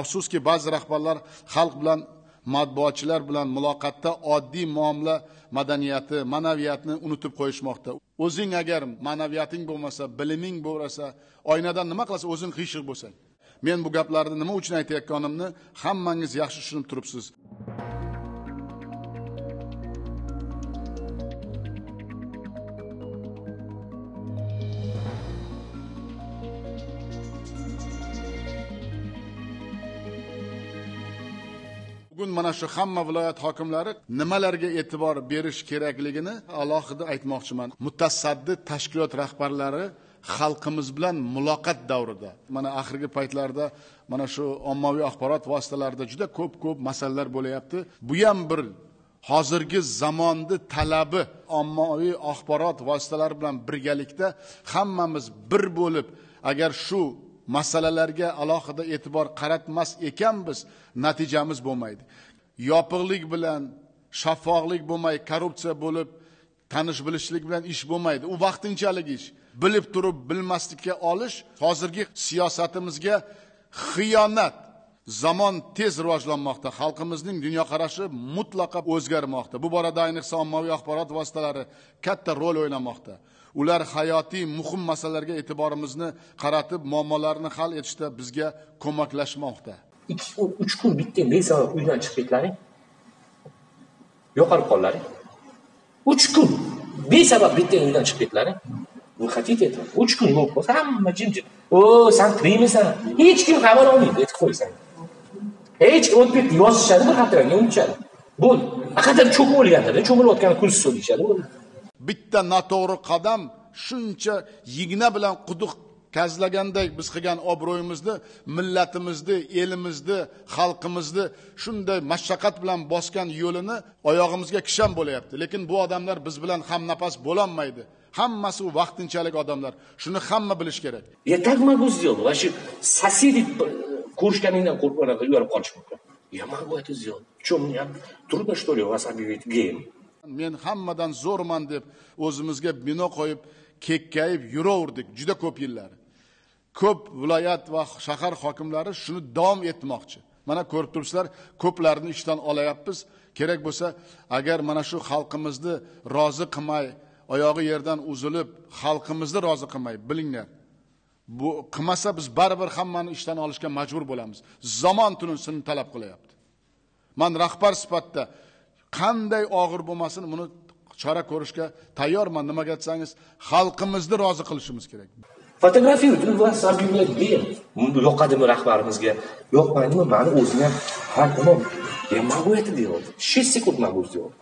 afsuski ba'zi rahbarlar xalq bilan matbuotchilar bilan muloqotda oddiy muomala madaniyati ma'naviyatni unutib qo'yishmoqda. O'zing agar ma'naviyating bo'lmasa biliming bo'lmasa oynadan nima qilasan o'zing qiyshiq bo'lsang. Men bu gaplarni nima uchun aytayotganimni hammangiz yaxshi tushunib turibsiz. Bugun mana shu hamma viloyat hokimlari nimalarga e'tibor berish kerakligini alohida aytmoqchiman. Mutasaddi tashkilot rahbarlari xalqimiz bilan muloqot davrida mana oxirgi paytlarda mana shu ommaviy axborot vositalarida juda ko'p ko'p masalalar bo'layapti bu ham bir hozirgi zamonni talabi ommaviy axborot vositalari bilan birgalikda hammamiz bir bo'lib agar shu masalalarga alohida e'tibor qaratmas ekanmiz natijamiz bo'lmaydi. Yopiqlik bilan shaffoflik bo'lmay korrupsiya bo'lib tanish bilishlik bilan ish bo'lmaydi. U vaqtinchalik ish. Bilib turib bilmaslikka olish hozirgi siyosatimizga xiyonat zamon tez rivojlanmoqda. Xalqimizning dunyoqarashi mutlaqo o'zgarmoqda. Bu borada ayniqsa ommaviy axborot vositalari katta rol o'ynamoqda. Ular hayotiy muhim masalalarga e'tiborimizni qaratib muammolarni hal etishda bizga ko'maklashmoqda. Ikki kun uch kun bitta besabab uydan chiqib ketlaring. Yo'qolib qollaring uch kun besabab bitta uydan chiqib ketlaring. Вы хотите этого uch kun yo'q bo'lsa hamma jimjit o o'h, san tirikmisan hech kim xabar olmaydi aytib qo'ysang hech o'tib ketdi yozishadi bir xatirangga unutishadi bo'ldi qadar cho'kib o'lgandirda cho'milayotgani kulsiz deyishadi bo'ldi bitta noto'g'ri qadam shuncha yigna bilan quduq kazlaganday biz qilgan obro'yimizni millatimizni elimizni xalqimizni shunday mashaqqat bilan bosgan yo'lini oyog'imizga kishan bo'layapti. Lekin bu odamlar biz bilan hamnafas bo'lolmaydi. Hammasi u vaqtinchalik odamlar. Shuni hamma bilish kerak. Я так могу сделать. Вообще соседи ko'rishganingdan qo'rqib uyalib qolish mumkin. Я могу это сделать. Что, мне трудно, что ли, вас объявить геем? men hammadan zo'rman deb o'zimizga bino qo'yib kekkayib yuraverdik juda ko'p yillar ko'p viloyat va shahar hokimlari shuni davom etmoqchi mana ko'rib turibsizlar ko'plarni ishdan olayapmiz kerak bo'lsa agar mana shu xalqimizni rozi qilmay oyog'i yerdan uzilib xalqimizni rozi qilmay bilinglar bu qilmasa biz baribir hammani ishdan olishga majbur bo'lamiz zamon tunisini talab qilyapti man rahbar sifatida qanday og'ir bo'lmasin buni chora ko'rishga tayyorman nimaga desangiz xalqimizni rozi qilishimiz kerak fotografiya uchun объявлять геем. Yoqadimi rahbarimizga? Yoqmaydimi? Mani o'zim ham har kuni я могу это делать. 6 секунд могу сделать.